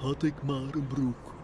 had ik maar een broek.